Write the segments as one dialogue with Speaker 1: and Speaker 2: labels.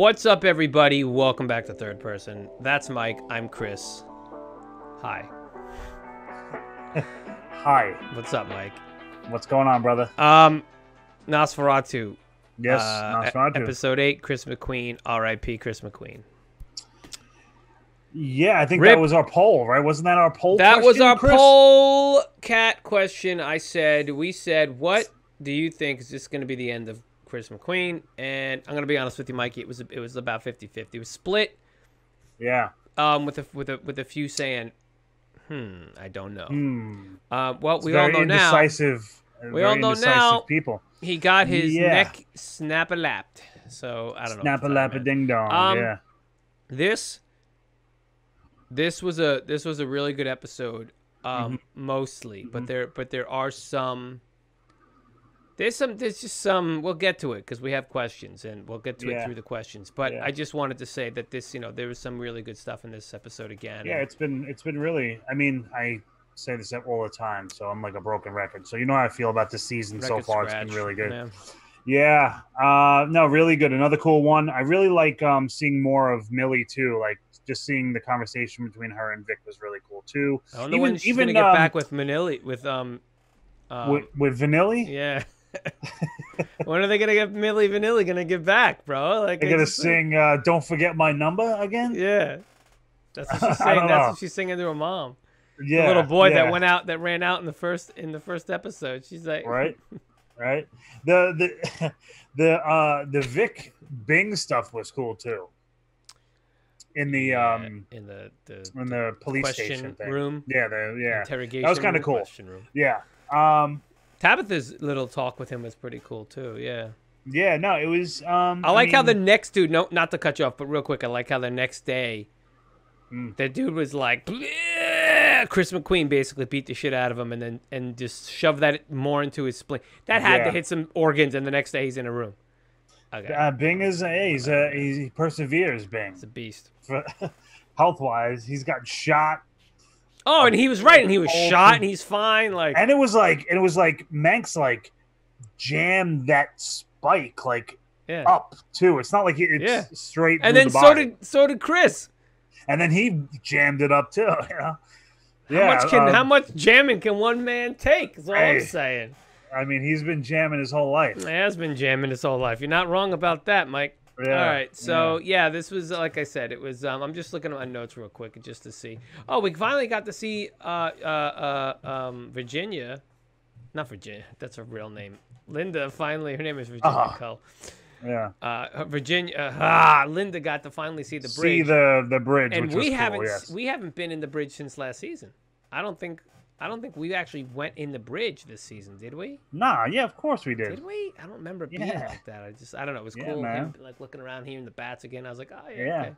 Speaker 1: What's up, everybody? Welcome back to Third Person. That's Mike. I'm Chris. Hi.
Speaker 2: Hi.
Speaker 1: What's up, Mike?
Speaker 2: What's going on, brother?
Speaker 1: Um, Nosferatu.
Speaker 2: Yes,
Speaker 1: uh, e-
Speaker 2: Nosferatu.
Speaker 1: Episode eight. Chris McQueen. R.I.P. Chris McQueen.
Speaker 2: Yeah, I think
Speaker 1: Rip.
Speaker 2: that was our poll, right? Wasn't that our poll?
Speaker 1: That was our
Speaker 2: Chris?
Speaker 1: poll cat question. I said, we said, what do you think is this going to be the end of Chris McQueen? And I'm going to be honest with you, Mikey. It was it was about 50-50. It was split.
Speaker 2: Yeah.
Speaker 1: Um, with a with a with a few saying, hmm, I don't know.
Speaker 2: Hmm.
Speaker 1: Uh, well,
Speaker 2: It's
Speaker 1: we all know now.
Speaker 2: indecisive.
Speaker 1: We all know now-
Speaker 2: People.
Speaker 1: He got his
Speaker 2: Yeah.
Speaker 1: neck snap a lapped. So I don't know.
Speaker 2: Snap a lap a ding dong.
Speaker 1: Um,
Speaker 2: yeah.
Speaker 1: This this was a this was a really good episode. Um,
Speaker 2: Mm-hmm.
Speaker 1: mostly, but there but there are some. There's some. There's just some. We'll get to it because we have questions, and we'll get to it through the questions. But
Speaker 2: Yeah.
Speaker 1: I just wanted to say that this, you know, there was some really good stuff in this episode again.
Speaker 2: Yeah, it's been it's been really. I mean, I say this all the time, so I'm like a broken record. So you know how I feel about this season so
Speaker 1: Record
Speaker 2: far. it's been really good.
Speaker 1: Yeah.
Speaker 2: Yeah. Uh, no, really good. Another cool one. I really like um, seeing more of Millie too. Like just seeing the conversation between her and Vic was really cool too.
Speaker 1: I wonder
Speaker 2: Even-
Speaker 1: when she's
Speaker 2: even,
Speaker 1: gonna get
Speaker 2: um,
Speaker 1: back with Manili with um. um
Speaker 2: with, with Vanilli,
Speaker 1: Yeah. when are they gonna get Millie Vanilli gonna get back, bro? Like
Speaker 2: they're gonna sing uh, "Don't Forget My Number" again.
Speaker 1: Yeah. That's what she's saying. That's
Speaker 2: know.
Speaker 1: what she's singing to her mom.
Speaker 2: Yeah,
Speaker 1: the little boy
Speaker 2: yeah.
Speaker 1: that went out that ran out in the first in the first episode. She's like
Speaker 2: right, right. The the the uh the Vic Bing stuff was cool too. In the
Speaker 1: Yeah,
Speaker 2: um
Speaker 1: in the the
Speaker 2: in the police station thing.
Speaker 1: room,
Speaker 2: Yeah, the yeah
Speaker 1: interrogation.
Speaker 2: That was kinda cool.
Speaker 1: Question room.
Speaker 2: yeah. Um
Speaker 1: Tabitha's little talk with him was pretty cool too. Yeah.
Speaker 2: yeah, no, it was um
Speaker 1: I like how the next dude. No, not to cut you off, but real quick, I like how the next day,
Speaker 2: Mm.
Speaker 1: the dude was like, "Bleh." Chris McQueen basically beat the shit out of him, and then and just shoved that more into his spleen. That had to hit some organs, and the next day he's in a room. Okay,
Speaker 2: uh, Bing is hey, he's he's, he perseveres Bing.
Speaker 1: it's a beast.
Speaker 2: Health wise, he's got shot
Speaker 1: Oh, and he was right, and he was shot, and he's fine. Like,
Speaker 2: and it was like it was like Manx like jammed that spike like
Speaker 1: yeah.
Speaker 2: up too. It's not like it's
Speaker 1: Yeah.
Speaker 2: straight.
Speaker 1: and then
Speaker 2: the
Speaker 1: so did so did Chris.
Speaker 2: and then he jammed it up too. You know.
Speaker 1: How much can
Speaker 2: um,
Speaker 1: how much jamming can one man take? Is all I'm saying.
Speaker 2: I mean, he's been jamming his whole life.
Speaker 1: He has been jamming his whole life. You're not wrong about that, Mike.
Speaker 2: Yeah,
Speaker 1: All right, so yeah. this was like I said, it was. Um, I'm just looking at my notes real quick just to see. Oh, we finally got to see uh, uh, uh, um, Virginia, not Virginia. That's her real name. Linda. Finally, her name is Virginia. Kull.
Speaker 2: yeah.
Speaker 1: Uh, Virginia. Uh, ah, Linda got to finally see the bridge.
Speaker 2: See the the bridge,
Speaker 1: and we haven't
Speaker 2: cool. Yes.
Speaker 1: we haven't been in the bridge since last season. I don't think I don't think we actually went in the bridge this season, did we?
Speaker 2: Nah, yeah, of course we did.
Speaker 1: Did we? I don't remember being
Speaker 2: Yeah.
Speaker 1: like that. I just I don't know. It was
Speaker 2: Yeah,
Speaker 1: cool, him, like looking around hearing the bats again. I was like, oh yeah.
Speaker 2: Yeah.
Speaker 1: okay.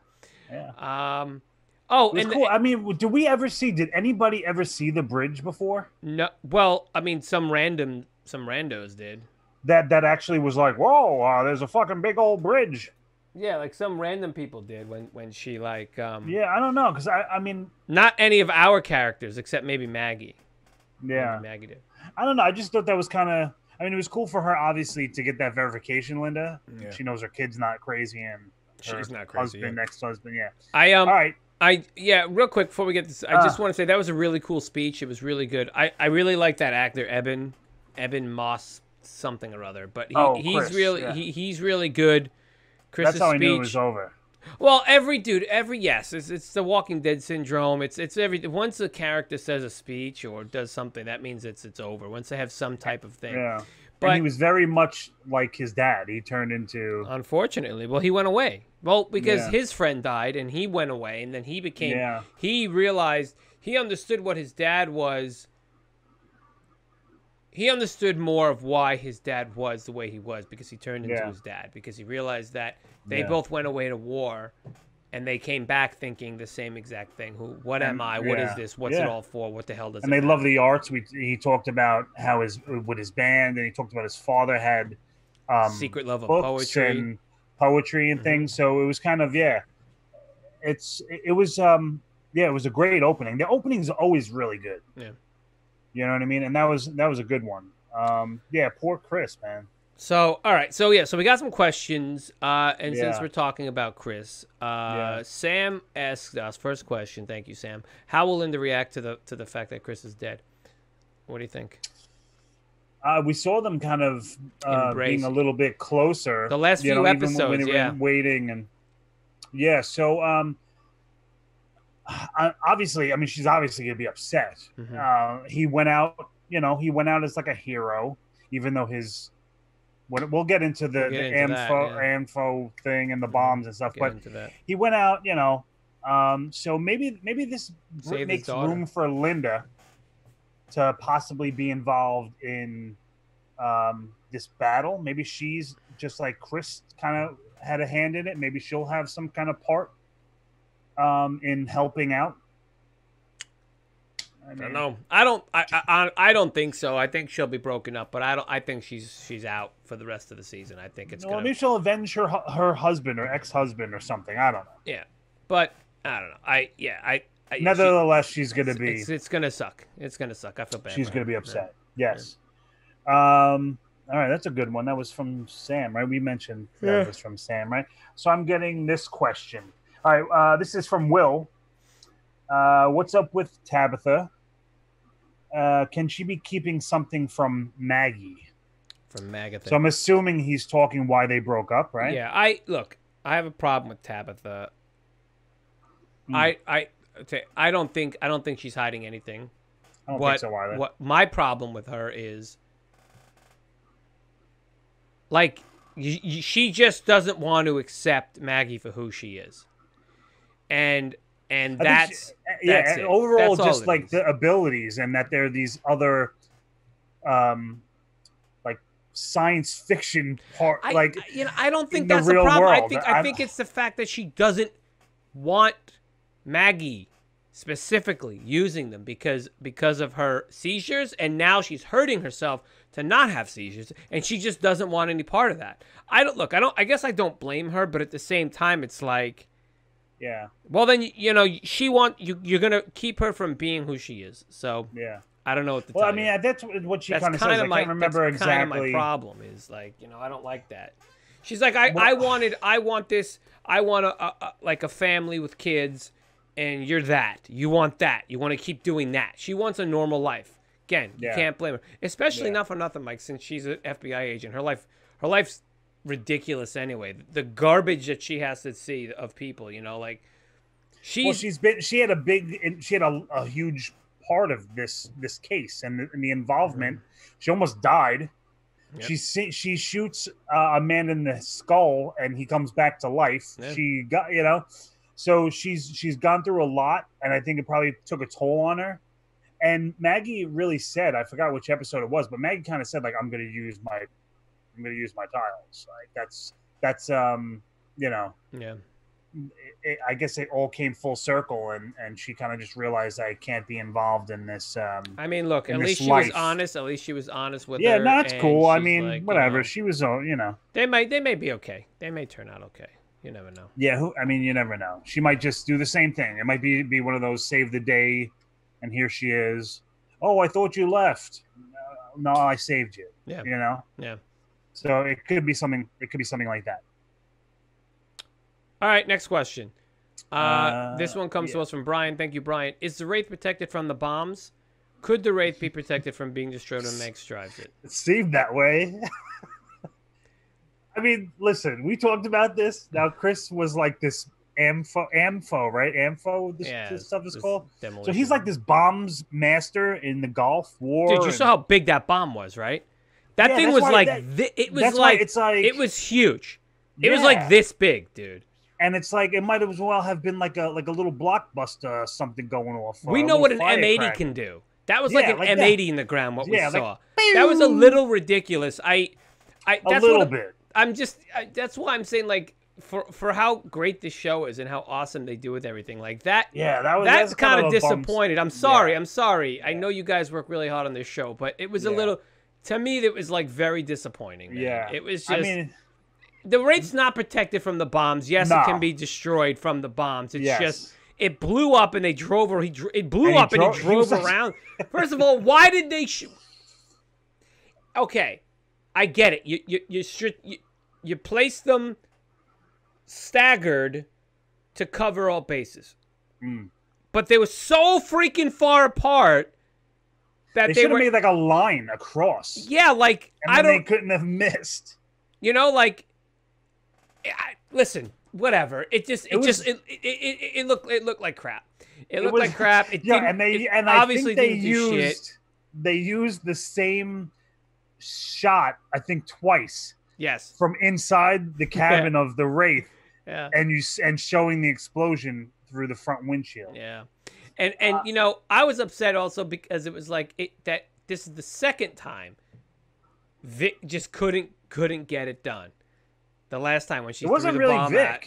Speaker 2: Yeah.
Speaker 1: Um. Oh, and
Speaker 2: cool. I mean, did we ever see? Did anybody ever see the bridge before?
Speaker 1: no. Well, I mean, some random, some randos did.
Speaker 2: That that actually was like, whoa, uh, there's a fucking big old bridge.
Speaker 1: Yeah, like some random people did when when she like um.
Speaker 2: Yeah, I don't know, cause I I mean,
Speaker 1: Not any of our characters except maybe Maggie.
Speaker 2: yeah,
Speaker 1: Maybe Maggie did.
Speaker 2: I don't know. I just thought that was kind of. I mean, it was cool for her, obviously, to get that verification. Linda,
Speaker 1: Yeah.
Speaker 2: she knows her kid's not crazy and her
Speaker 1: She's not crazy,
Speaker 2: Husband, ex-husband, yeah.
Speaker 1: I um.
Speaker 2: All right,
Speaker 1: I yeah, real quick before we get this, I just
Speaker 2: Ah.
Speaker 1: want to say that was a really cool speech. It was really good. I I really like that actor Ebon, Ebon Moss something or other. But he,
Speaker 2: Oh,
Speaker 1: he's
Speaker 2: Chris,
Speaker 1: really
Speaker 2: yeah.
Speaker 1: he, he's really good. Chris's
Speaker 2: that's how I
Speaker 1: speech.
Speaker 2: knew it was over.
Speaker 1: Well, every dude, every yes, it's it's the Walking Dead syndrome. It's it's every once a character says a speech or does something, that means it's it's over. Once they have some type of thing.
Speaker 2: Yeah,
Speaker 1: But-
Speaker 2: and he was very much like his dad. He turned into
Speaker 1: Unfortunately, well, he went away. Well, because
Speaker 2: Yeah.
Speaker 1: his friend died and he went away, and then he became.
Speaker 2: Yeah.
Speaker 1: He realized he understood what his dad was. He understood more of why his dad was the way he was because he turned into
Speaker 2: Yeah.
Speaker 1: his dad because he realized that they
Speaker 2: Yeah.
Speaker 1: both went away to war, and they came back thinking the same exact thing. Who? What am I? What is
Speaker 2: yeah.
Speaker 1: this? What's it all for? What the hell does
Speaker 2: and they
Speaker 1: matter?
Speaker 2: love the arts. We he talked about how his with his band, and he talked about his father had um,
Speaker 1: secret love of poetry.
Speaker 2: and poetry and
Speaker 1: Mhm.
Speaker 2: things. So it was kind of yeah, it's it, it was um yeah, it was a great opening. The opening's always really good.
Speaker 1: Yeah.
Speaker 2: You know what I mean, and that was that was a good one. Um, yeah, poor Chris, man.
Speaker 1: So, all right. So, yeah. So, we got some questions. Uh, and since we're talking about Chris, uh,
Speaker 2: Yeah.
Speaker 1: Sam asked us first question. Thank you, Sam. How will Linda react to the to the fact that Chris is dead? What do you think?
Speaker 2: Uh, we saw them kind of uh, being a little bit closer.
Speaker 1: The last few
Speaker 2: know,
Speaker 1: episodes, yeah.
Speaker 2: waiting and yeah. So um, I, obviously, I mean, she's obviously gonna be upset.
Speaker 1: Mhm.
Speaker 2: Uh, he went out, you know, he went out as like a hero, even though his. What, we'll get into the,
Speaker 1: We'll get
Speaker 2: the
Speaker 1: into that,
Speaker 2: ANFO,
Speaker 1: yeah. Mm-hmm.
Speaker 2: ANFO thing and the bombs and stuff,
Speaker 1: Get
Speaker 2: but he went out, you know. Um, so maybe maybe this
Speaker 1: Save
Speaker 2: makes room for Linda to possibly be involved in um, this battle. Maybe she's just like Chris kind of had a hand in it. Maybe she'll have some kind of part um, in helping out. I
Speaker 1: I don't know. I don't. I, I I don't think so. I think she'll be broken up, but I don't. I think she's she's out for the rest of the season. I think it's
Speaker 2: Well,
Speaker 1: gonna.
Speaker 2: maybe she'll avenge her her husband or ex husband or something. I don't know.
Speaker 1: Yeah, but I don't know. I yeah. I. I she-
Speaker 2: Nevertheless, she's gonna be
Speaker 1: It's, it's gonna suck. It's gonna suck. I feel bad.
Speaker 2: she's gonna
Speaker 1: her.
Speaker 2: be
Speaker 1: Yeah.
Speaker 2: upset. Yes. Um. All right, that's a good one. That was from Sam, right? We mentioned that
Speaker 1: Yeah.
Speaker 2: was from Sam, right? So I'm getting this question. All right, uh, this is from Will. Uh, what's up with Tabitha? Uh, can she be keeping something from Maggie?
Speaker 1: From Magatha.
Speaker 2: So I'm assuming he's talking why they broke up, right?
Speaker 1: Yeah, I look. I have a problem with Tabitha.
Speaker 2: Hmm.
Speaker 1: I I I don't think I don't think she's hiding anything.
Speaker 2: I don't
Speaker 1: what
Speaker 2: think so either.
Speaker 1: what my problem with her is like y- y- she just doesn't want to accept Maggie for who she is. And and
Speaker 2: I
Speaker 1: that's
Speaker 2: she- yeah.
Speaker 1: that's it.
Speaker 2: Overall,
Speaker 1: That's
Speaker 2: just like
Speaker 1: is.
Speaker 2: the abilities, and that there are these other, um, like science fiction part,
Speaker 1: I,
Speaker 2: like
Speaker 1: I- you know, I don't think
Speaker 2: in the
Speaker 1: that's the
Speaker 2: real
Speaker 1: problem. I
Speaker 2: world,
Speaker 1: think I
Speaker 2: I'm-
Speaker 1: think it's the fact that she doesn't want Maggie specifically using them because because of her seizures and now she's hurting herself to not have seizures and she just doesn't want any part of that. I don't look, I don't I guess I don't blame her, but at the same time it's like
Speaker 2: yeah,
Speaker 1: well then you know she want you you're going to keep her from being who she is. So
Speaker 2: yeah.
Speaker 1: I don't know what to
Speaker 2: Well, I mean,
Speaker 1: you.
Speaker 2: that's what she kind of says.
Speaker 1: kind
Speaker 2: I
Speaker 1: of my
Speaker 2: can't remember exactly.
Speaker 1: my problem is like you know I don't like that. She's like I,
Speaker 2: Well-
Speaker 1: I wanted I want this I want a, a, a like a family with kids, and you're that you want that you want to keep doing that. She wants a normal life. Again, you can't blame her, especially
Speaker 2: Yeah.
Speaker 1: not for nothing, Mike. Since she's an FBI agent, her life her life's ridiculous anyway. The garbage that she has to see of people, you know, like she's,
Speaker 2: well, she's been. She had a big. She had a, a huge part of this this case and the, and the involvement. She almost died.
Speaker 1: Yep.
Speaker 2: She she shoots uh, a man in the skull and he comes back to life.
Speaker 1: Yeah.
Speaker 2: She got you know, so she's she's gone through a lot, and I think it probably took a toll on her. And Maggie really said, I forgot which episode it was, but Maggie kind of said like, "I'm going to use my, I'm going to use my tiles." Like that's that's um you know
Speaker 1: yeah.
Speaker 2: it, I guess it all came full circle, and and she kind of just realized I can't be involved in this. Um,
Speaker 1: I mean, look, at least she was honest. At least she was honest with
Speaker 2: yeah,
Speaker 1: her.
Speaker 2: no, that's cool. I mean,
Speaker 1: like, you
Speaker 2: whatever.
Speaker 1: know,
Speaker 2: She was, uh, you know,
Speaker 1: They might they may be okay. They may turn out okay. You never know.
Speaker 2: yeah. Who? I mean, you never know. She might just do the same thing. It might be be one of those save the day, and here she is. Oh, I thought you left. No, I saved you.
Speaker 1: Yeah.
Speaker 2: You know.
Speaker 1: Yeah.
Speaker 2: So it could be something. It could be something like that.
Speaker 1: All right, next question. Uh,
Speaker 2: Uh,
Speaker 1: this one comes to us from Brian. Thank you, Brian. Is the Wraith protected from the bombs? Could the Wraith be protected from being destroyed when Manx drives it?
Speaker 2: It seemed that way. I mean, listen, we talked about this. Now, Chris was like this ANFO, ANFO, right? ANFO, this,
Speaker 1: Yeah.
Speaker 2: this stuff is called. So he's like this bombs master in the Gulf War.
Speaker 1: Dude, you
Speaker 2: and-
Speaker 1: saw how big that bomb was, right? That
Speaker 2: Yeah,
Speaker 1: thing was like
Speaker 2: that-
Speaker 1: thi- it was like
Speaker 2: it's like
Speaker 1: it was huge. It was like this big, dude.
Speaker 2: and it's like it might as well have been like a like a little blockbuster something going off.
Speaker 1: we
Speaker 2: uh,
Speaker 1: know what an M80
Speaker 2: firecracker.
Speaker 1: can do. That was like
Speaker 2: Yeah,
Speaker 1: an
Speaker 2: like
Speaker 1: M80 in the ground. What we
Speaker 2: Yeah, like,
Speaker 1: saw. that was a little ridiculous. I, I.
Speaker 2: A
Speaker 1: That's
Speaker 2: little
Speaker 1: what,
Speaker 2: bit.
Speaker 1: I'm just I, that's why I'm saying like for for how great this show is and how awesome they do with everything like that.
Speaker 2: Yeah, that was
Speaker 1: That's
Speaker 2: that's
Speaker 1: kind of
Speaker 2: a
Speaker 1: disappointed. I'm sorry.
Speaker 2: Yeah.
Speaker 1: I'm sorry. I know you guys work really hard on this show, but it was a little to me that was like very disappointing. Man.
Speaker 2: Yeah,
Speaker 1: It was just
Speaker 2: I mean,
Speaker 1: the Wraith's not protected from the bombs. Yes, it can be destroyed from the bombs. It's
Speaker 2: Yes.
Speaker 1: just it blew up and they drove or he it blew
Speaker 2: And he
Speaker 1: up
Speaker 2: dro-
Speaker 1: and he
Speaker 2: he
Speaker 1: drove
Speaker 2: like-
Speaker 1: around. First of all, why did they shoot? Okay, I get it. You you you should you, you place them staggered to cover all bases,
Speaker 2: Mm.
Speaker 1: but they were so freaking far apart that
Speaker 2: They
Speaker 1: they,
Speaker 2: should have made like a line across,
Speaker 1: yeah, like I don't.
Speaker 2: they couldn't have missed.
Speaker 1: You know, like, I, listen, whatever. It just, it,
Speaker 2: It was-
Speaker 1: just, it, it, it, it looked, it looked like crap. It,
Speaker 2: It
Speaker 1: looked
Speaker 2: was-
Speaker 1: like crap. It
Speaker 2: Yeah, and they and I
Speaker 1: obviously
Speaker 2: think they used they used the same shot I think twice
Speaker 1: Yes.
Speaker 2: from inside the cabin of the wraith,
Speaker 1: Yeah.
Speaker 2: and you and showing the explosion through the front windshield.
Speaker 1: Yeah. And and
Speaker 2: Uh,
Speaker 1: you know, I was upset also because it was like it that this is the second time Vic just couldn't couldn't get it done. The last time when she
Speaker 2: It wasn't
Speaker 1: threw the
Speaker 2: really
Speaker 1: bomb
Speaker 2: Vic.
Speaker 1: at-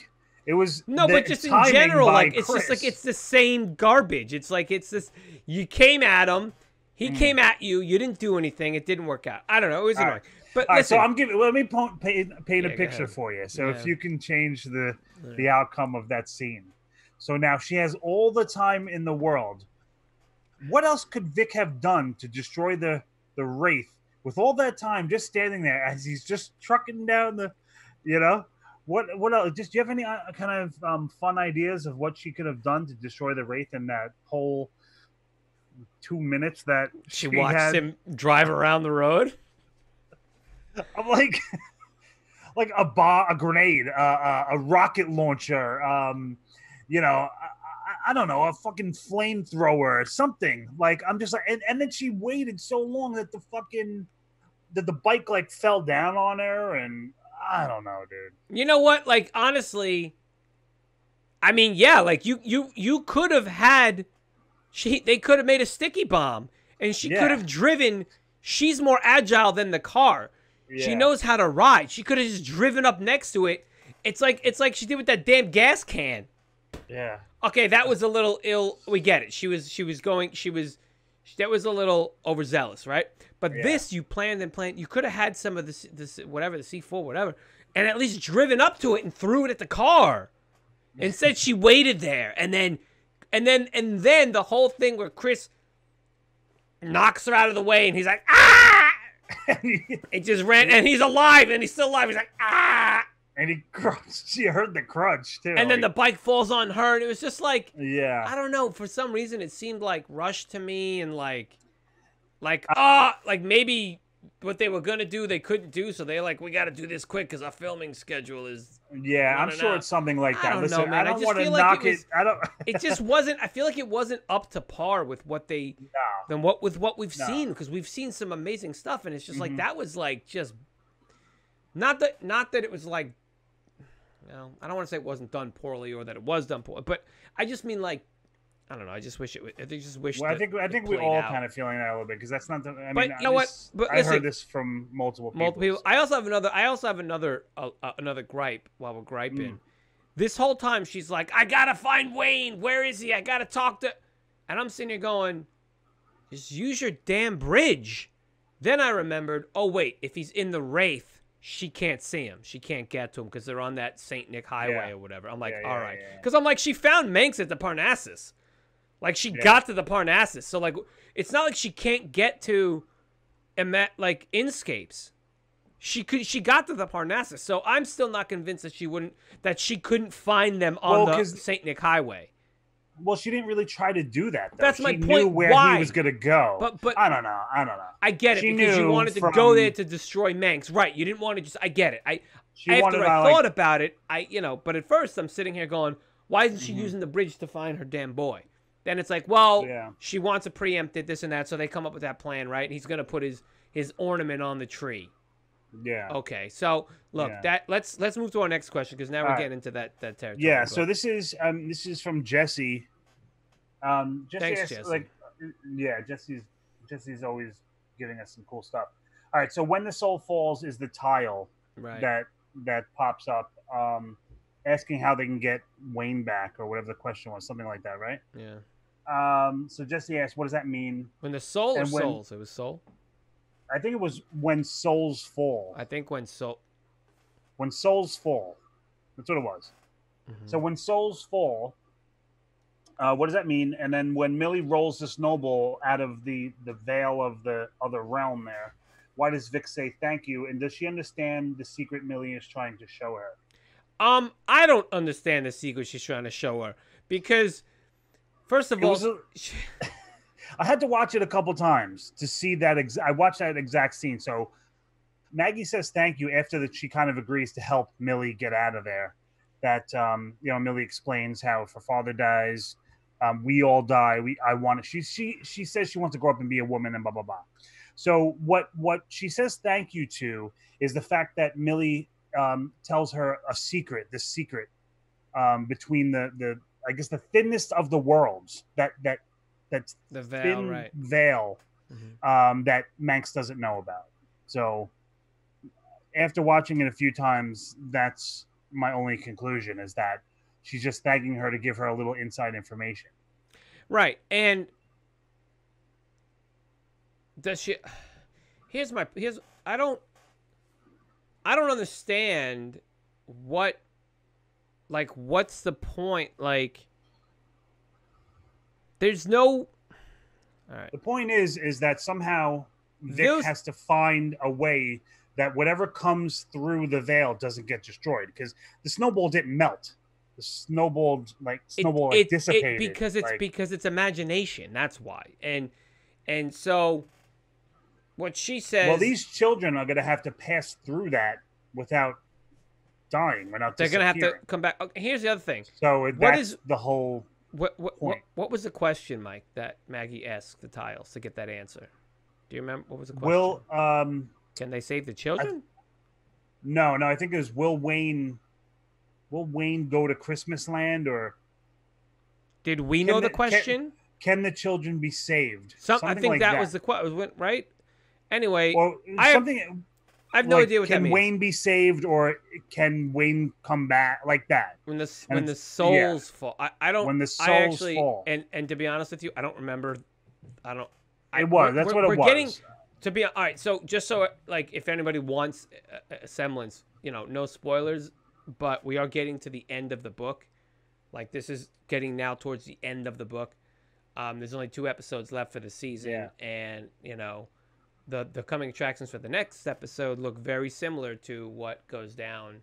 Speaker 2: It was
Speaker 1: No, but just in general, like it's just like it's the same garbage. It's like it's this. You came at him, he
Speaker 2: Mm.
Speaker 1: came at you. You didn't do anything. It didn't work out. I don't know. It was
Speaker 2: All
Speaker 1: annoying.
Speaker 2: right.
Speaker 1: But
Speaker 2: All right,
Speaker 1: listen,
Speaker 2: so I'm giving. Let me paint, paint
Speaker 1: Yeah,
Speaker 2: a picture for you. So
Speaker 1: Yeah.
Speaker 2: if you can change the
Speaker 1: Alright.
Speaker 2: the outcome of that scene. So now she has all the time in the world. What else could Vic have done to destroy the the wraith with all that time just standing there as he's just trucking down the, you know, what what else? Just do you have any uh, kind of um, fun ideas of what she could have done to destroy the wraith in that whole two minutes that
Speaker 1: she
Speaker 2: she
Speaker 1: watched
Speaker 2: had?
Speaker 1: him drive around the road.
Speaker 2: I'm like, like a bomb, a grenade, uh, uh, a rocket launcher, um, you know, I, I, I don't know, a fucking flamethrower, or something. Like I'm just like, and, and then she waited so long that the fucking that the bike like fell down on her, and I don't know, dude.
Speaker 1: You know what? Like honestly, I mean, yeah, like you you you could have had she they could have made a sticky bomb and she
Speaker 2: Yeah.
Speaker 1: could have driven she's more agile than the car. She knows how to ride. She could have just driven up next to it. It's like it's like she did with that damn gas can.
Speaker 2: Yeah,
Speaker 1: Okay, that was a little ill. We get it. She was she was going she was that was a little overzealous, right? But
Speaker 2: Yeah.
Speaker 1: this you planned and planned. You could have had some of this this whatever the C4 whatever, and at least driven up to it and threw it at the car. Instead, she waited there and then and then and then the whole thing where Chris knocks her out of the way and he's like ah, it just ran and he's alive and he's still alive. He's like ah,
Speaker 2: and he crunched. She heard the crunch too.
Speaker 1: and then the bike falls on her and it was just like.
Speaker 2: yeah.
Speaker 1: I don't know. For some reason, it seemed like rushed to me, and like, like ah, like maybe what they were gonna do they couldn't do, so they're like, we got to do this quick because our filming schedule is.
Speaker 2: Yeah, I'm sure
Speaker 1: out.
Speaker 2: it's something like
Speaker 1: I
Speaker 2: that.
Speaker 1: don't
Speaker 2: Listen,
Speaker 1: know, man. I
Speaker 2: I don't want to
Speaker 1: feel like
Speaker 2: knock
Speaker 1: it
Speaker 2: it. I don't.
Speaker 1: It just wasn't. I feel like it wasn't up to par with what they
Speaker 2: no.
Speaker 1: than what with what we've
Speaker 2: No.
Speaker 1: seen because we've seen some amazing stuff, and it's just like
Speaker 2: Mhm.
Speaker 1: that was like just not that not that it was like. You know, I don't want to say it wasn't done poorly or that it was done poorly, but I just mean like, I don't know. I just wish it. would- I just wish.
Speaker 2: Well, I think I think we all
Speaker 1: out.
Speaker 2: kind of feeling that a little bit because that's not the. I
Speaker 1: But
Speaker 2: mean,
Speaker 1: you know what? But
Speaker 2: I
Speaker 1: listen-
Speaker 2: heard this from multiple people.
Speaker 1: multiple people. I also have another. I also have another uh, uh, another gripe while we're griping.
Speaker 2: Mm.
Speaker 1: This whole time she's like, "I gotta find Wayne. Where is he? I gotta talk to." And I'm sitting here going, "Just use your damn bridge." Then I remembered, oh wait, if he's in the wraith, she can't see him. She can't get to him because they're on that Saint Nick Highway
Speaker 2: Yeah.
Speaker 1: or whatever. I'm like,
Speaker 2: Yeah, yeah,
Speaker 1: all right, because I'm like, she found Manx at the Parnassus. Like she got to the Parnassus, so like it's not like she can't get to, like Inscapes. She could. She got to the Parnassus, so I'm still not convinced that she wouldn't. That she couldn't find them on
Speaker 2: Well,
Speaker 1: the Saint Nick Highway.
Speaker 2: Well, she didn't really try to do that. Though.
Speaker 1: That's
Speaker 2: she
Speaker 1: my
Speaker 2: Knew
Speaker 1: point.
Speaker 2: where
Speaker 1: Why?
Speaker 2: he was gonna go.
Speaker 1: But- but-
Speaker 2: I don't know. I don't know.
Speaker 1: I get it
Speaker 2: She
Speaker 1: because you wanted to go there to destroy Manx, right? You didn't want to just. I get it. I
Speaker 2: She
Speaker 1: after I
Speaker 2: to, like-
Speaker 1: thought about it, I you know, but at first I'm sitting here going, why isn't she
Speaker 2: Mhm.
Speaker 1: using the bridge to find her damn boy? Then it's like, well,
Speaker 2: Yeah.
Speaker 1: she wants to preempt it, this and that, so they come up with that plan, right? And He's gonna put his his ornament on the tree.
Speaker 2: Yeah.
Speaker 1: Okay, so look,
Speaker 2: Yeah.
Speaker 1: that let's let's move to our next question because now we're
Speaker 2: right.
Speaker 1: getting into that that territory.
Speaker 2: Yeah.
Speaker 1: Go
Speaker 2: So this is um this is from Jesse. Um, Jesse
Speaker 1: Thanks,
Speaker 2: asked,
Speaker 1: Jesse.
Speaker 2: like, yeah, Jesse's Jesse's always giving us some cool stuff. All right. So when the soul falls is the tile
Speaker 1: right.
Speaker 2: that that pops up, um, asking how they can get Wayne back or whatever the question was, something like that, right?
Speaker 1: yeah.
Speaker 2: Um, so Jesse asked, "What does that mean?"
Speaker 1: When the soul or
Speaker 2: And when-
Speaker 1: souls? It was soul.
Speaker 2: I think it was when souls fall.
Speaker 1: I think when soul.
Speaker 2: When souls fall, that's what it was.
Speaker 1: Mhm.
Speaker 2: So when souls fall, uh, what does that mean? And then when Millie rolls the snowball out of the the veil of the other realm, there, why does Vic say thank you? And does she understand the secret Millie is trying to show her?
Speaker 1: Um, I don't understand the secret she's trying to show her because, first of
Speaker 2: It
Speaker 1: all,
Speaker 2: a-
Speaker 1: she-
Speaker 2: I had to watch it a couple times to see that. Ex- I watched that exact scene. So Maggie says thank you after that. She kind of agrees to help Millie get out of there. That um, you know, Millie explains how if her father dies, um, we all die. We I want to. She she she says she wants to grow up and be a woman and blah blah blah. So what what she says thank you to is the fact that Millie um, tells her a secret. The secret um, between the the I guess the thinnest of the worlds that that that's
Speaker 1: the veil,
Speaker 2: thin
Speaker 1: right?
Speaker 2: veil
Speaker 1: Mhm.
Speaker 2: um, that Manx doesn't know about. So after watching it a few times, that's my only conclusion is that she's just thanking her to give her a little inside information.
Speaker 1: Right. And does she Here's my here's I don't I don't understand what like what's the point like there's no All right.
Speaker 2: The point is, is that somehow Vic
Speaker 1: Those-
Speaker 2: has to find a way that whatever comes through the veil doesn't get destroyed because the snowball didn't melt. The snowball like
Speaker 1: It-
Speaker 2: snowball
Speaker 1: it-
Speaker 2: like
Speaker 1: it-
Speaker 2: dissipated
Speaker 1: because it's
Speaker 2: like-
Speaker 1: because it's imagination. That's why. And and so what she says
Speaker 2: well, these children are going to have to pass through that without dying, without
Speaker 1: they're gonna have to come back. Okay, here's the other thing.
Speaker 2: So that's
Speaker 1: What is-
Speaker 2: the whole.
Speaker 1: What what, what what was the question, Mike, that Maggie asked the tiles to get that answer? Do you remember what was the question?
Speaker 2: Will um
Speaker 1: Can they save the children?
Speaker 2: no no I think it was Will Wayne. Will Wayne go to Christmas Land or
Speaker 1: Did we know the
Speaker 2: the-
Speaker 1: question?
Speaker 2: can the children be saved?
Speaker 1: Some, I think
Speaker 2: like
Speaker 1: that, was the question, right? Anyway,
Speaker 2: Well,
Speaker 1: I have-
Speaker 2: something.
Speaker 1: I have no
Speaker 2: like,
Speaker 1: idea what that means.
Speaker 2: Can Wayne be saved or can Wayne come back like that?
Speaker 1: when the
Speaker 2: and
Speaker 1: when the
Speaker 2: it's- yeah.
Speaker 1: souls fall, I, I don't.
Speaker 2: When the
Speaker 1: I
Speaker 2: souls
Speaker 1: actually,
Speaker 2: fall.
Speaker 1: and and to be honest with you, I don't remember. I don't. I,
Speaker 2: It was. That's what it
Speaker 1: we're
Speaker 2: was.
Speaker 1: Getting, to be all right, so just so like if anybody wants a, a semblance, you know, no spoilers, but we are getting to the end of the book. Like this is getting now towards the end of the book. Um, there's only two episodes left for the season,
Speaker 2: Yeah.
Speaker 1: and you know, the the coming attractions for the next episode look very similar to what goes down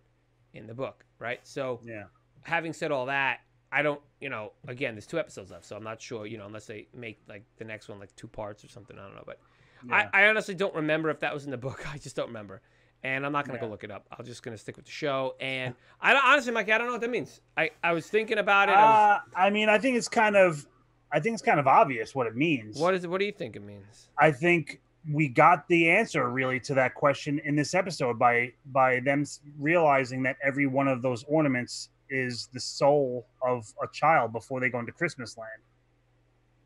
Speaker 1: in the book, right? So
Speaker 2: yeah.
Speaker 1: having said all that, I don't, you know, again, there's two episodes left, so I'm not sure, you know, unless they make like the next one like two parts or something. I don't know, but
Speaker 2: yeah.
Speaker 1: I, I honestly don't remember if that was in the book. I just don't remember, and I'm not gonna
Speaker 2: Yeah.
Speaker 1: go look it up. I'm just gonna stick with the show. And I don't, honestly, Mike, I don't know what that means. I I was thinking about it. I was,
Speaker 2: Uh, I mean, I think it's kind of, I think it's kind of obvious what it means.
Speaker 1: what is it? What do you think it means?
Speaker 2: I think we got the answer really to that question in this episode by by them realizing that every one of those ornaments is the soul of a child before they go into Christmas land.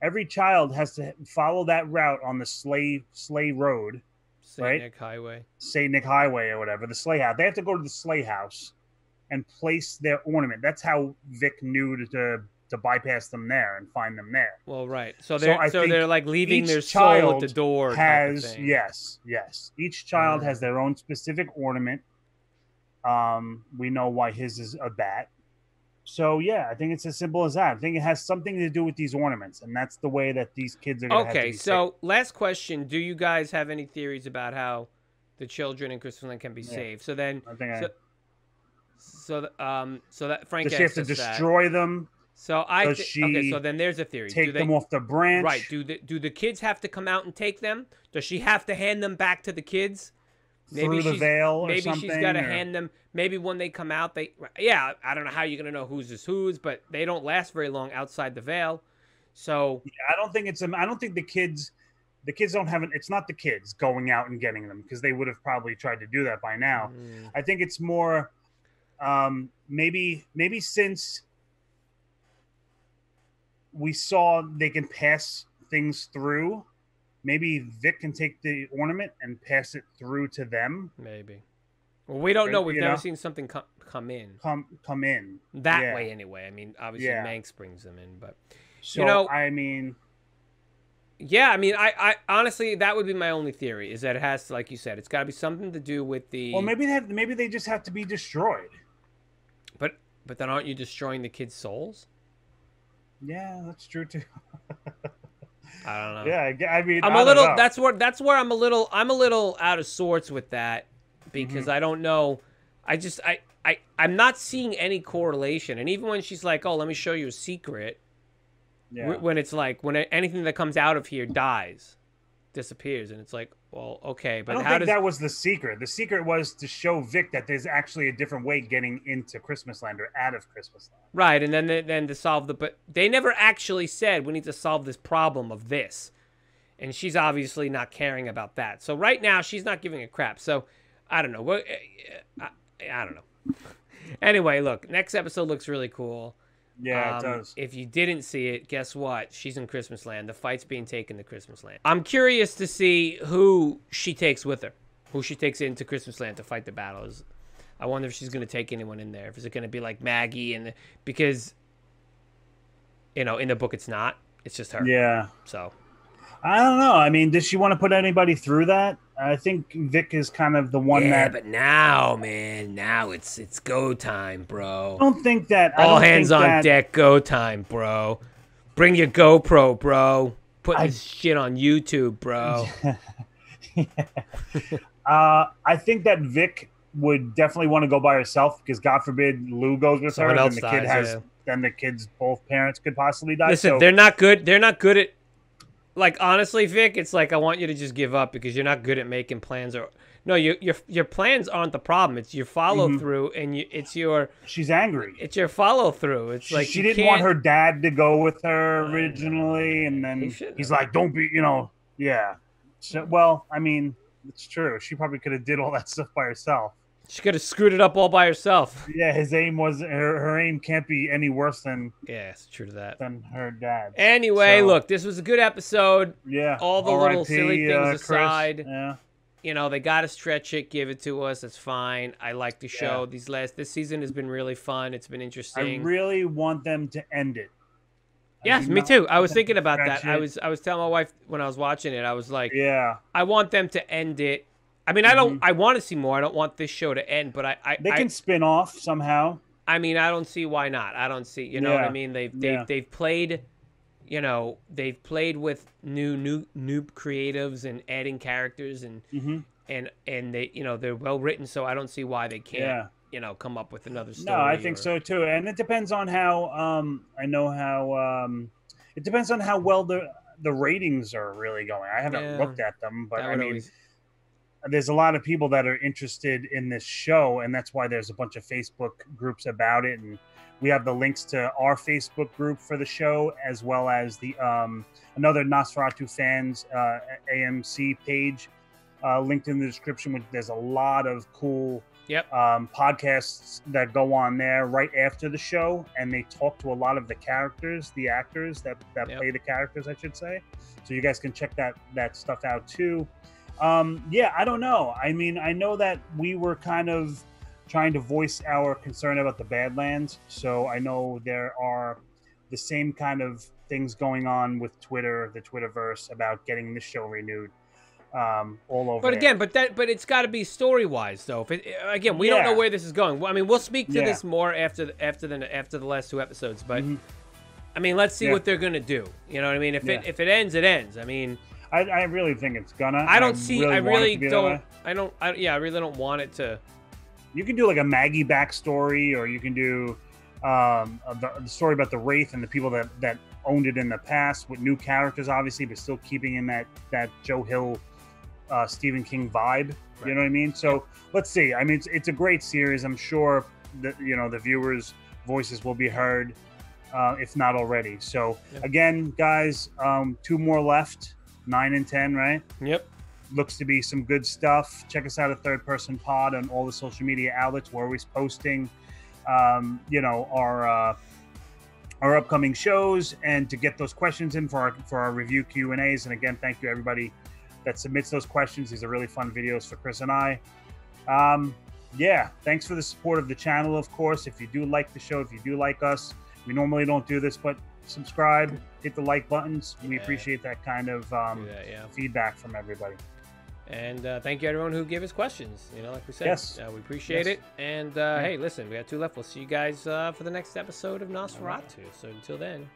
Speaker 2: Every child has to follow that route on the sleigh sleigh road,
Speaker 1: Saint
Speaker 2: Right.
Speaker 1: Nick Highway.
Speaker 2: St. Nick Highway or whatever, the sleigh house. They have to go to the sleigh house and place their ornament. That's how Vic knew to to, bypass them there and find them there.
Speaker 1: Well, right. So
Speaker 2: So
Speaker 1: they're
Speaker 2: I
Speaker 1: so, they're like leaving their soul at the
Speaker 2: child
Speaker 1: door.
Speaker 2: has yes yes each child
Speaker 1: Mm.
Speaker 2: has their own specific ornament um we know why his is a bat so yeah i think it's as simple as that i think it has something to do with these ornaments and that's the way that these kids are gonna have to
Speaker 1: Okay, so last question: Do you guys have any theories about how the children in Christmas Land can be
Speaker 2: Yeah.
Speaker 1: saved? So then,
Speaker 2: i think
Speaker 1: so, so th- um, so that Frank
Speaker 2: does she have to
Speaker 1: us that.
Speaker 2: destroy them
Speaker 1: So I
Speaker 2: does
Speaker 1: thi- okay. So then there's a theory.
Speaker 2: take
Speaker 1: do they,
Speaker 2: them off the branch
Speaker 1: Right. Do the do the kids have to come out and take them? Does she have to hand them back to the kids?
Speaker 2: through the veil or
Speaker 1: Maybe she's got to
Speaker 2: or-
Speaker 1: hand them. Maybe when they come out, they yeah. I don't know how you're gonna know who's is whose, but they don't last very long outside the veil. So
Speaker 2: i don't think it's i don't think the kids the kids don't have an it's not the kids going out and getting them because they would have probably tried to do that by now
Speaker 1: mm,
Speaker 2: I think it's more um, maybe maybe since we saw they can pass things through, maybe Vic can take the ornament and pass it through to them.
Speaker 1: maybe. Well, we don't know. We've
Speaker 2: You
Speaker 1: never
Speaker 2: know?
Speaker 1: seen something come come in
Speaker 2: Come come in
Speaker 1: that
Speaker 2: Yeah.
Speaker 1: way anyway. I mean, obviously
Speaker 2: Yeah.
Speaker 1: Manx brings them in, but
Speaker 2: So
Speaker 1: know-
Speaker 2: I mean,
Speaker 1: yeah, I mean, I, I honestly that would be my only theory is that it has to, like you said, it's got to be something to do with the.
Speaker 2: well, maybe they have, maybe they just have to be destroyed.
Speaker 1: But but then aren't you destroying the kids' souls?
Speaker 2: Yeah, that's true too.
Speaker 1: I don't know.
Speaker 2: Yeah, I mean,
Speaker 1: I'm
Speaker 2: I
Speaker 1: a little.
Speaker 2: know.
Speaker 1: That's where. That's where I'm a little. I'm a little out of sorts with that because
Speaker 2: Mm-hmm.
Speaker 1: I don't know. I just. I. I. I'm not seeing any correlation. And even when she's like, "Oh, let me show you a secret,"
Speaker 2: yeah.
Speaker 1: when it's like when anything that comes out of here dies, disappears, and it's like, well, okay, but I
Speaker 2: don't
Speaker 1: how
Speaker 2: think
Speaker 1: does
Speaker 2: that was the secret. The secret was to show Vic that there's actually a different way getting into Christmas Land or out of Christmas Land.
Speaker 1: right? And then then to solve the. But they never actually said we need to solve this problem of this, and she's obviously not caring about that. So right now she's not giving a crap. So I don't know. Eh, eh, I, I don't know. Anyway, look, next episode looks really cool.
Speaker 2: Yeah, it
Speaker 1: Um,
Speaker 2: does.
Speaker 1: If you didn't see it, guess what? She's in Christmas Land. The fight's being taken to Christmas Land. I'm curious to see who she takes with her, who she takes into Christmas Land to fight the battles. I wonder if she's going to take anyone in there. If it's going to be like Maggie and because you know in the book it's not. It's just her.
Speaker 2: Yeah.
Speaker 1: So
Speaker 2: I don't know. I mean, does she want to put anybody through that? I think Vic is kind of the one that
Speaker 1: yeah,
Speaker 2: that.
Speaker 1: but now, man, now it's it's go time, bro.
Speaker 2: I don't think that. I
Speaker 1: All
Speaker 2: don't
Speaker 1: hands
Speaker 2: think
Speaker 1: on
Speaker 2: that-
Speaker 1: deck, go time, bro. Bring your GoPro, bro. Put
Speaker 2: I-
Speaker 1: this shit on YouTube, bro.
Speaker 2: Uh, I think that Vic would definitely want to go by herself because God forbid Lou goes with
Speaker 1: Someone
Speaker 2: her,
Speaker 1: else
Speaker 2: then the kid has,
Speaker 1: yeah.
Speaker 2: then the kid's both parents could possibly die.
Speaker 1: Listen,
Speaker 2: so,
Speaker 1: they're not good. They're not good at. Like honestly, Vic, it's like I want you to just give up because you're not good at making plans. Or no, your your your plans aren't the problem. It's your follow
Speaker 2: Mm-hmm.
Speaker 1: through, and you, it's your
Speaker 2: she's angry.
Speaker 1: it's your follow through. It's
Speaker 2: She-
Speaker 1: like
Speaker 2: she didn't want her dad to go with her originally, and then
Speaker 1: shouldn't
Speaker 2: he's like, "Don't be," you know, yeah. So, well, I mean, it's true. She probably could have did all that stuff by herself.
Speaker 1: She could have screwed it up all by herself.
Speaker 2: Yeah, his aim was her, her aim can't be any worse than
Speaker 1: Yeah, it's true to that.
Speaker 2: than her dad.
Speaker 1: Anyway,
Speaker 2: So-
Speaker 1: look, this was a good episode.
Speaker 2: Yeah,
Speaker 1: all the little silly
Speaker 2: uh,
Speaker 1: things
Speaker 2: Chris.
Speaker 1: aside,
Speaker 2: Yeah,
Speaker 1: you know they got to stretch it give it to us that's fine i like the show
Speaker 2: Yeah.
Speaker 1: these last this season has been really fun it's been interesting.
Speaker 2: I really want them to end it.
Speaker 1: Yes me too i was thinking about that i was i was telling my wife when i was watching it i was like
Speaker 2: Yeah,
Speaker 1: i want them to end it i mean i don't i want to see more i don't want this show to end but i i
Speaker 2: Mm-hmm. they
Speaker 1: I,
Speaker 2: can spin off somehow.
Speaker 1: I mean i don't see why not i don't see you know what i mean they've they've,
Speaker 2: Yeah.
Speaker 1: they've played you know they've played with new new new creatives and adding characters and
Speaker 2: hmm
Speaker 1: and and they you know they're well written so i don't see why they can't
Speaker 2: Yeah.
Speaker 1: you know come up with another story
Speaker 2: No, I think
Speaker 1: or-
Speaker 2: so too, and it depends on how. Um, I know how. Um, it depends on how well the the ratings are really going. I haven't
Speaker 1: Yeah.
Speaker 2: looked at them, but I mean,
Speaker 1: always-
Speaker 2: there's a lot of people that are interested in this show, and that's why there's a bunch of Facebook groups about it, and we have the links to our Facebook group for the show as well as the um, another Nosferatu fans uh, AMC page uh, linked in the description. Which there's a lot of cool
Speaker 1: Yep.
Speaker 2: um, podcasts that go on there right after the show, and they talk to a lot of the characters, the actors that that
Speaker 1: Yep.
Speaker 2: play the characters, I should say. So you guys can check that that stuff out too. Um, yeah, I don't know. I mean, I know that we were kind of trying to voice our concern about the Badlands, so I know there are the same kind of things going on with Twitter, the Twitterverse, about getting the show renewed um, all over.
Speaker 1: But
Speaker 2: there.
Speaker 1: again, but that, but it's got to be story wise though. If it, again, we don't know where this is going. I mean, we'll speak to
Speaker 2: Yeah.
Speaker 1: this more after after the after the last two episodes. But
Speaker 2: Mhm.
Speaker 1: I mean, let's see
Speaker 2: Yeah.
Speaker 1: what they're gonna do. You know what I mean? If it if it ends, it ends. I mean,
Speaker 2: I, I really think it's gonna.
Speaker 1: I don't see. I
Speaker 2: it
Speaker 1: really
Speaker 2: be that
Speaker 1: don't. I don't. I, yeah, I really don't want it to.
Speaker 2: You can do like a Maggie backstory, or you can do um, the, the story about the Wraith and the people that that owned it in the past with new characters, obviously, but still keeping in that that Joe Hill, uh, Stephen King vibe.
Speaker 1: Right.
Speaker 2: You know what I mean? So let's see. I mean, it's, it's a great series. I'm sure that you know the viewers' voices will be heard, uh, if not already. So
Speaker 1: Yeah.
Speaker 2: again, guys, um, two more left, nine and ten, right?
Speaker 1: Yep.
Speaker 2: looks to be some good stuff. Check us out at Third Person Pod on all the social media outlets. We're always posting, um, you know, our uh, our upcoming shows and to get those questions in for our for our review Q and A's. And again, thank you everybody that submits those questions. These are really fun videos for Chris and I. Um, yeah, thanks for the support of the channel. Of course, if you do like the show, if you do like us, we normally don't do this, but subscribe, hit the like buttons. We
Speaker 1: Yeah.
Speaker 2: appreciate that kind of um,
Speaker 1: that, yeah.
Speaker 2: feedback from everybody.
Speaker 1: And uh, thank you everyone who gave us questions. You know, like we said,
Speaker 2: Yes.
Speaker 1: uh, we appreciate
Speaker 2: Yes.
Speaker 1: it. And uh, hey, listen, we got two left. We'll see you guys uh, for the next episode of Nosferatu. So until then.